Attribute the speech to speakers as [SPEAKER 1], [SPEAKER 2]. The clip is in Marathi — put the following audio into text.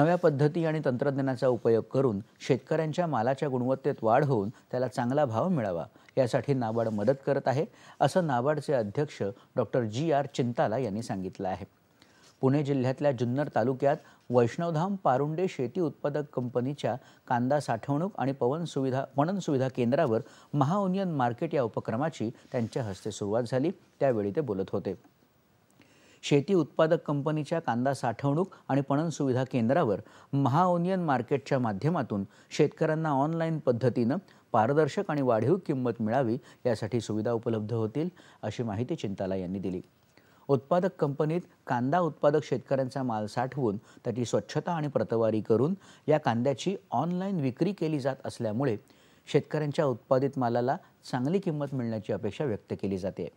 [SPEAKER 1] नव्या पद्धती आणि तंत्रज्ञानाचा उपयोग करून शेतकऱ्यांच्या मालाच्या गुणवत्तेत वाढ होऊन त्याला चांगला भाव मिळावा यासाठी नाबार्ड मदत करत आहे असं नाबार्डचे अध्यक्ष डॉक्टर जी आर चिंताला यांनी सांगितलं आहे. पुणे जिल्ह्यातल्या जुन्नर तालुक्यात वैष्णवधाम पारुंडे शेती उत्पादक कंपनीच्या कांदा साठवणूक आणि पवन सुविधा पणन सुविधा केंद्रावर महाओनियन मार्केट या उपक्रमाची त्यांच्या हस्ते सुरुवात झाली त्यावेळी ते बोलत होते. शेती उत्पादक कंपनीच्या कांदा साठवणूक आणि पणन सुविधा केंद्रावर महाओनियन मार्केटच्या माध्यमातून शेतकऱ्यांना ऑनलाईन पद्धतीनं पारदर्शक आणि वाढीव किंमत मिळावी यासाठी सुविधा उपलब्ध होतील अशी माहिती चिंताला यांनी दिली. उत्पादक कंपनीत कांदा उत्पादक शेतकऱ्यांचा माल साठवून त्याची स्वच्छता आणि प्रतवारी करून या कांद्याची ऑनलाईन विक्री केली जात असल्यामुळे शेतकऱ्यांच्या उत्पादित मालाला चांगली किंमत मिळण्याची अपेक्षा व्यक्त केली जाते.